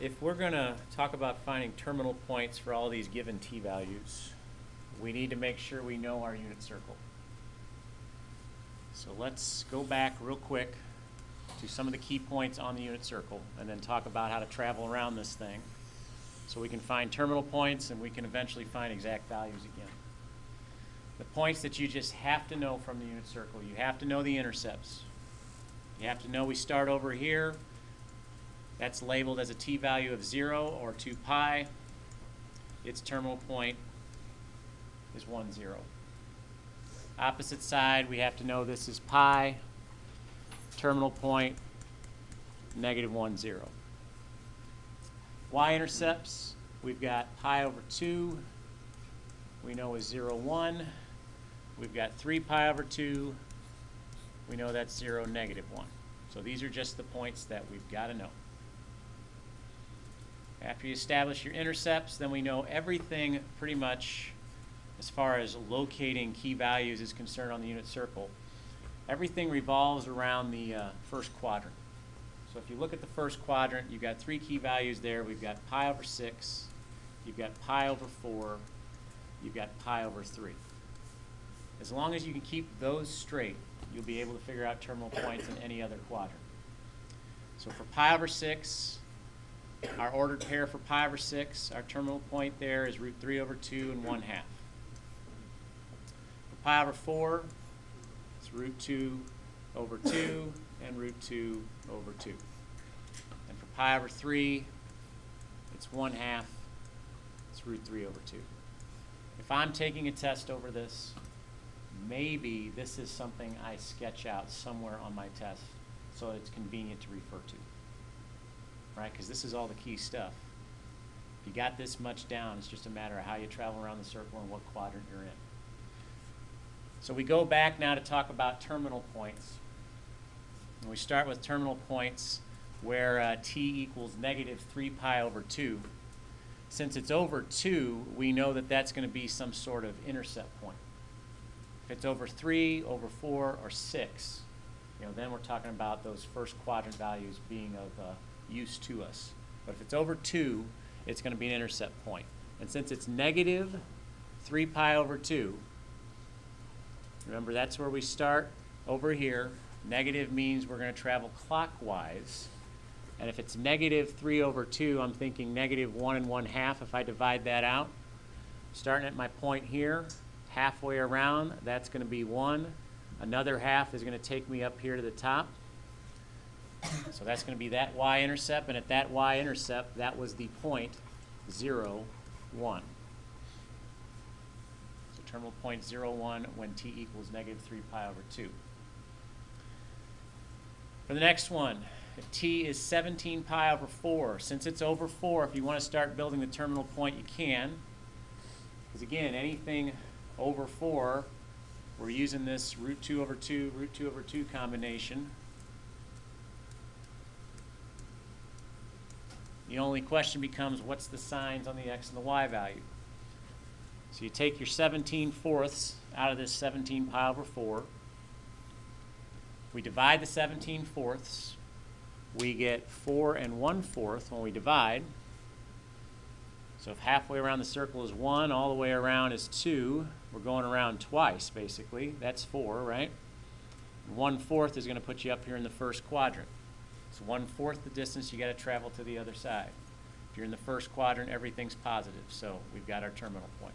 If we're going to talk about finding terminal points for all these given t values, we need to make sure we know our unit circle. So let's go back real quick to some of the key points on the unit circle and then talk about how to travel around this thing so we can find terminal points and we can eventually find exact values again. The points that you just have to know from the unit circle, you have to know the intercepts. You have to know we start over here. That's labeled as a t-value of 0 or 2 pi. Its terminal point is 1, 0. Opposite side, we have to know this is pi. Terminal point, negative 1, 0. Y-intercepts, we've got pi over 2, we know is 0, 1. We've got 3 pi over 2, we know that's 0, negative 1. So these are just the points that we've got to know. After you establish your intercepts, then we know everything pretty much as far as locating key values is concerned on the unit circle. Everything revolves around the uh, first quadrant. So if you look at the first quadrant, you've got three key values there. We've got pi over 6, you've got pi over 4, you've got pi over 3. As long as you can keep those straight, you'll be able to figure out terminal points in any other quadrant. So for pi over 6, our ordered pair for pi over 6, our terminal point there is root 3 over 2 and 1 half. For pi over 4, it's root 2 over 2 and root 2 over 2. And for pi over 3, it's 1 half, it's root 3 over 2. If I'm taking a test over this, maybe this is something I sketch out somewhere on my test so it's convenient to refer to. Right? Because this is all the key stuff. If you got this much down, it's just a matter of how you travel around the circle and what quadrant you're in. So we go back now to talk about terminal points. And we start with terminal points where uh, t equals negative 3 pi over 2. Since it's over 2, we know that that's going to be some sort of intercept point. If it's over 3, over 4, or 6, you know, then we're talking about those first quadrant values being of uh, use to us. But if it's over 2, it's going to be an intercept point. And since it's negative 3 pi over 2, remember that's where we start over here. Negative means we're going to travel clockwise. And if it's negative 3 over 2, I'm thinking negative 1 and 1 half if I divide that out. Starting at my point here, halfway around, that's going to be 1. Another half is going to take me up here to the top. So that's going to be that y-intercept, and at that y-intercept, that was the point 0, 1. So terminal point 0, 1 when t equals negative 3 pi over 2. For the next one, if t is 17 pi over 4, since it's over 4, if you want to start building the terminal point, you can. Because again, anything over 4, we're using this root 2 over 2, root 2 over 2 combination. The only question becomes what's the signs on the x and the y value? So you take your 17 fourths out of this 17 pi over 4. We divide the 17 fourths. We get 4 and 1 fourth when we divide. So if halfway around the circle is 1, all the way around is 2, we're going around twice, basically. That's 4, right? One-fourth is going to put you up here in the first quadrant. It's one-fourth the distance you got to travel to the other side. If you're in the first quadrant, everything's positive, so we've got our terminal point.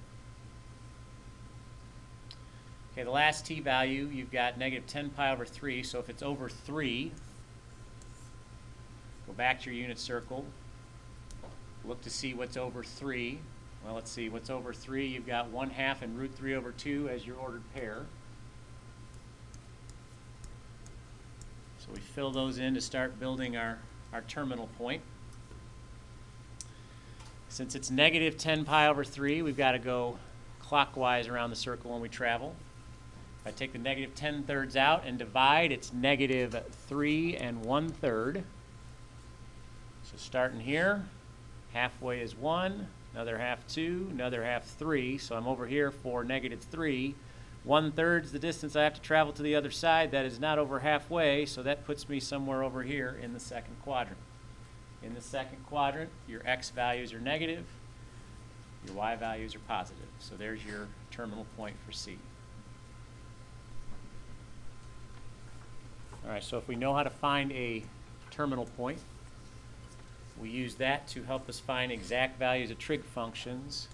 Okay, the last t value, you've got negative 10 pi over 3, so if it's over 3, go back to your unit circle, look to see what's over 3. Well, let's see, what's over 3, you've got 1 half and root 3 over 2 as your ordered pair. So we fill those in to start building our, our terminal point. Since it's negative 10 pi over 3, we've got to go clockwise around the circle when we travel. If I take the negative 10 thirds out and divide, it's negative 3 and 1 third. So starting here, halfway is 1, another half 2, another half 3. So I'm over here for negative 3. One third's the distance I have to travel to the other side. That is not over halfway, so that puts me somewhere over here in the second quadrant. In the second quadrant, your x values are negative, your y values are positive. So there's your terminal point for C. All right, so if we know how to find a terminal point, we use that to help us find exact values of trig functions.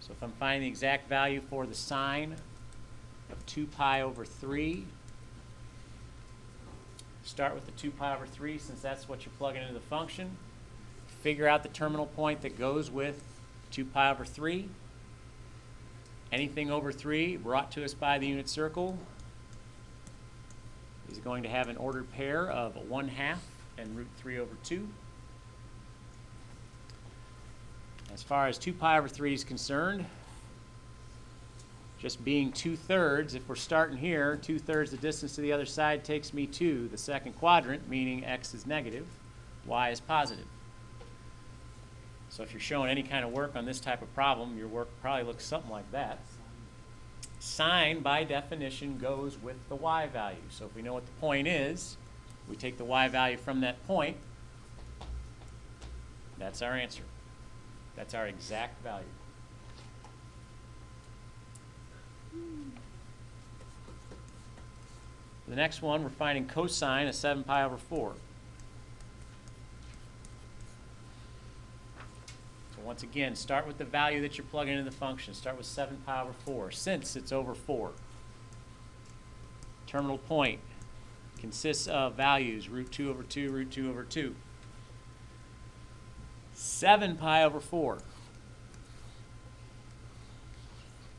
So if I'm finding the exact value for the sine of 2 pi over 3, start with the 2 pi over 3 since that's what you're plugging into the function. Figure out the terminal point that goes with 2 pi over 3. Anything over 3 brought to us by the unit circle is going to have an ordered pair of 1 half and root 3 over 2. As far as 2 pi over 3 is concerned, just being 2 thirds, if we're starting here, 2 thirds the distance to the other side takes me to the second quadrant, meaning x is negative, y is positive. So if you're showing any kind of work on this type of problem, your work probably looks something like that. Sine, by definition, goes with the y value. So if we know what the point is, we take the y value from that point. That's our answer. That's our exact value. The next one, we're finding cosine of 7 pi over 4. So once again, start with the value that you're plugging into the function. Start with 7 pi over 4, since it's over 4. Terminal point consists of values, root 2 over 2, root 2 over 2. 7 pi over 4.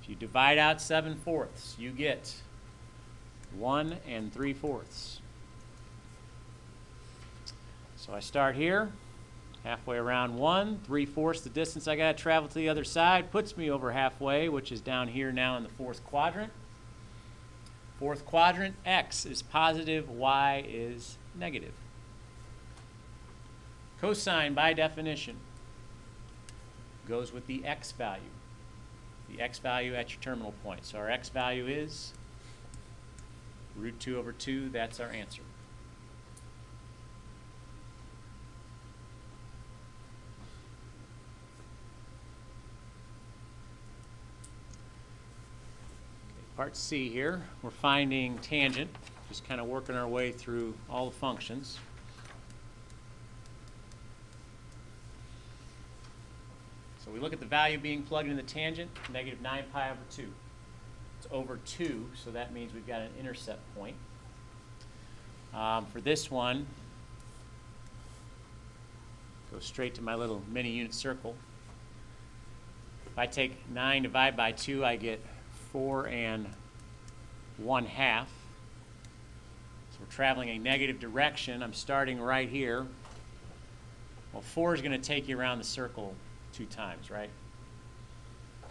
If you divide out 7 fourths, you get 1 and 3 fourths. So I start here, halfway around 1, 3 fourths the distance I got to travel to the other side, puts me over halfway, which is down here now in the fourth quadrant. Fourth quadrant, x is positive, y is negative. Cosine, by definition, goes with the x value. The x value at your terminal point. So our x value is root 2 over 2. That's our answer. Part C here, we're finding tangent, just kind of working our way through all the functions. So we look at the value being plugged in the tangent, negative 9 pi over 2. It's over 2, so that means we've got an intercept point. Um, for this one, go straight to my little mini unit circle. If I take 9 divided by 2, I get 4 and 1 half. So we're traveling a negative direction. I'm starting right here. Well, 4 is going to take you around the circle two times, right?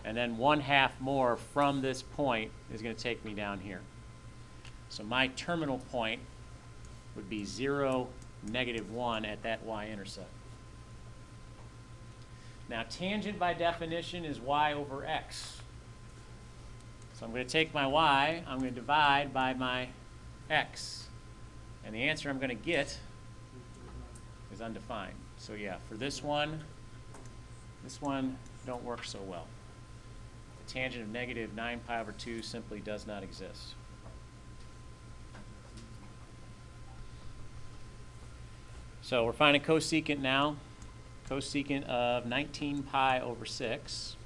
And then 1 half more from this point is going to take me down here. So my terminal point would be 0, negative 1 at that y-intercept. Now, tangent by definition is y over x. So I'm going to take my y, I'm going to divide by my x. And the answer I'm going to get is undefined. So yeah, for this one, this one don't work so well. The tangent of negative 9 pi over 2 simply does not exist. So we're finding cosecant now. Cosecant of 19 pi over 6.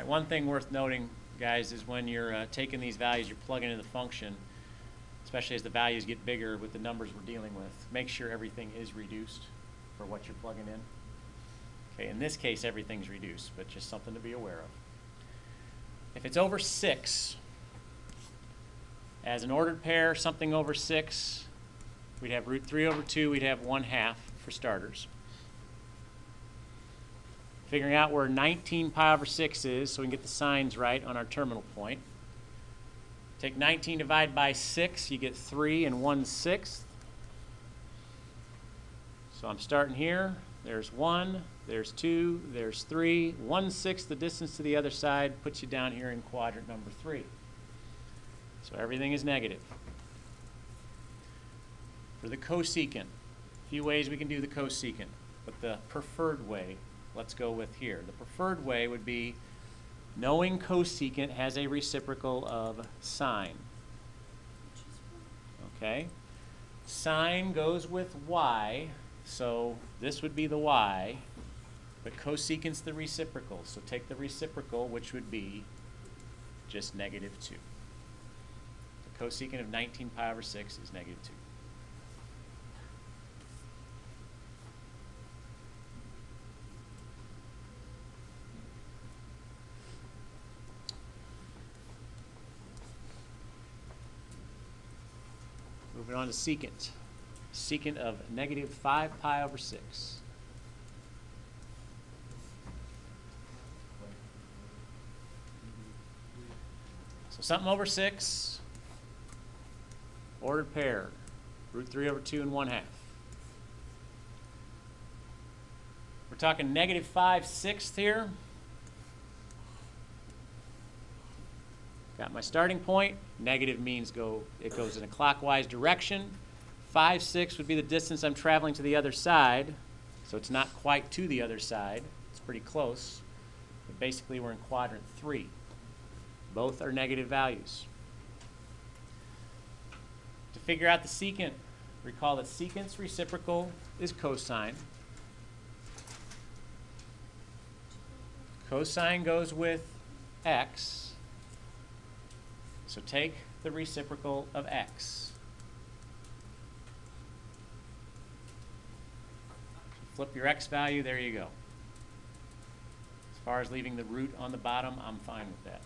Right, one thing worth noting, guys, is when you're uh, taking these values, you're plugging in the function, especially as the values get bigger with the numbers we're dealing with, make sure everything is reduced for what you're plugging in. Okay, in this case, everything's reduced, but just something to be aware of. If it's over 6, as an ordered pair, something over 6, we'd have root 3 over 2, we'd have 1 half for starters. Figuring out where 19 pi over 6 is so we can get the signs right on our terminal point. Take 19 divided by 6, you get 3 and 1 sixth. So I'm starting here, there's one, there's two, there's three. One-sixth the distance to the other side puts you down here in quadrant number three. So everything is negative. For the cosecant, a few ways we can do the cosecant, but the preferred way, let's go with here. The preferred way would be knowing cosecant has a reciprocal of sine. Okay? Sine goes with y, so this would be the y, but cosecant's the reciprocal. So take the reciprocal, which would be just negative 2. The cosecant of 19 pi over 6 is negative 2. On to secant. Secant of negative 5 pi over 6. So something over 6, ordered pair, root 3 over 2 and 1 half. We're talking negative 5 sixths here. Got my starting point. Negative means go, it goes in a clockwise direction. 5 6 would be the distance I'm traveling to the other side. So it's not quite to the other side. It's pretty close. But basically, we're in quadrant 3. Both are negative values. To figure out the secant, recall that secant's reciprocal is cosine. Cosine goes with x. So take the reciprocal of x. Flip your x value, there you go. As far as leaving the root on the bottom, I'm fine with that.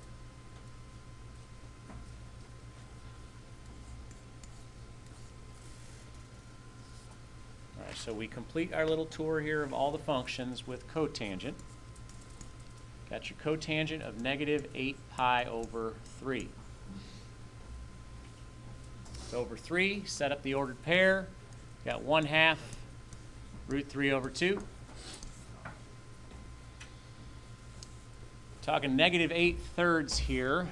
All right, so we complete our little tour here of all the functions with cotangent. Got your cotangent of negative 8 pi over 3. Over 3, set up the ordered pair. Got 1 half root 3 over 2. Talking negative 8 thirds here.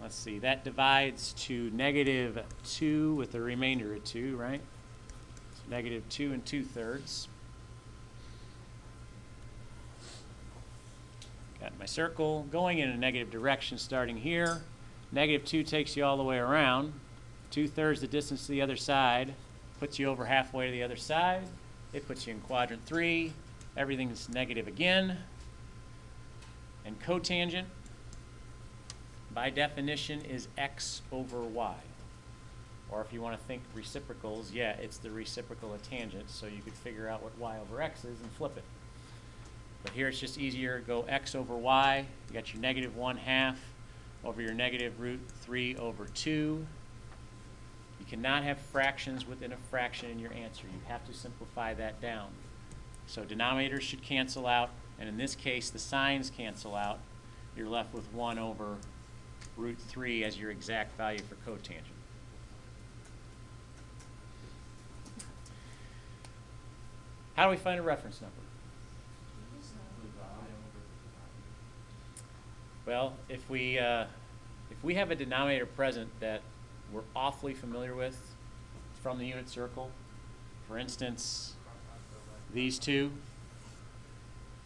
Let's see, that divides to negative 2 with the remainder of 2, right? So negative 2 and 2 thirds. Got my circle going in a negative direction starting here. Negative 2 takes you all the way around. 2 thirds the distance to the other side puts you over halfway to the other side. It puts you in quadrant 3. Everything's negative again. And cotangent, by definition, is x over y. Or if you want to think reciprocals, yeah, it's the reciprocal of tangent, so you could figure out what y over x is and flip it. But here it's just easier, to go x over y, you got your negative 1 half over your negative root 3 over 2. You cannot have fractions within a fraction in your answer. You have to simplify that down. So denominators should cancel out, and in this case, the signs cancel out. You're left with 1 over root 3 as your exact value for cotangent. How do we find a reference number? Well, if we, uh, if we have a denominator present that we're awfully familiar with from the unit circle, for instance, these two,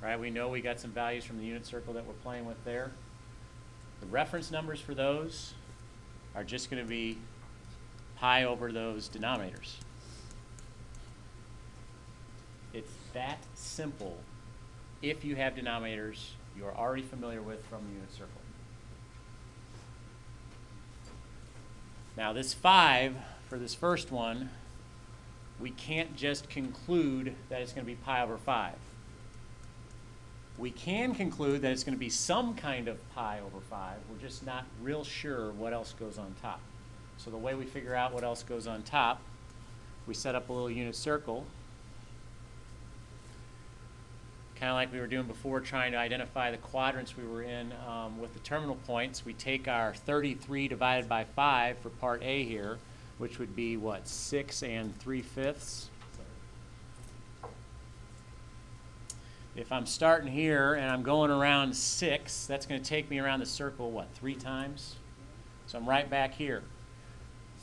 right? We know we got some values from the unit circle that we're playing with there. The reference numbers for those are just going to be pi over those denominators. It's that simple if you have denominators you are already familiar with from the unit circle. Now this 5, for this first one, we can't just conclude that it's going to be pi over 5. We can conclude that it's going to be some kind of pi over 5. We're just not real sure what else goes on top. So the way we figure out what else goes on top, we set up a little unit circle kind of like we were doing before, trying to identify the quadrants we were in um, with the terminal points. We take our 33 divided by 5 for part A here, which would be what, 6 and 3 fifths? If I'm starting here and I'm going around six, that's gonna take me around the circle, what, three times? So I'm right back here.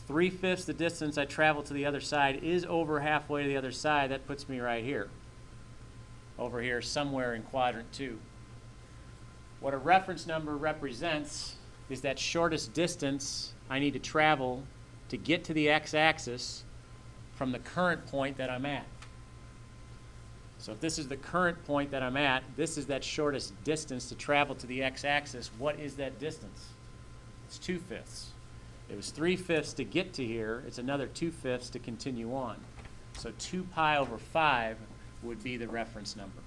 Three fifths the distance I travel to the other side is over halfway to the other side. That puts me right here. Over here, somewhere in quadrant two. What a reference number represents is that shortest distance I need to travel to get to the x-axis from the current point that I'm at. So if this is the current point that I'm at, this is that shortest distance to travel to the x-axis. What is that distance? It's two fifths. It was three fifths to get to here. It's another two fifths to continue on. So two pi over five would be the reference number.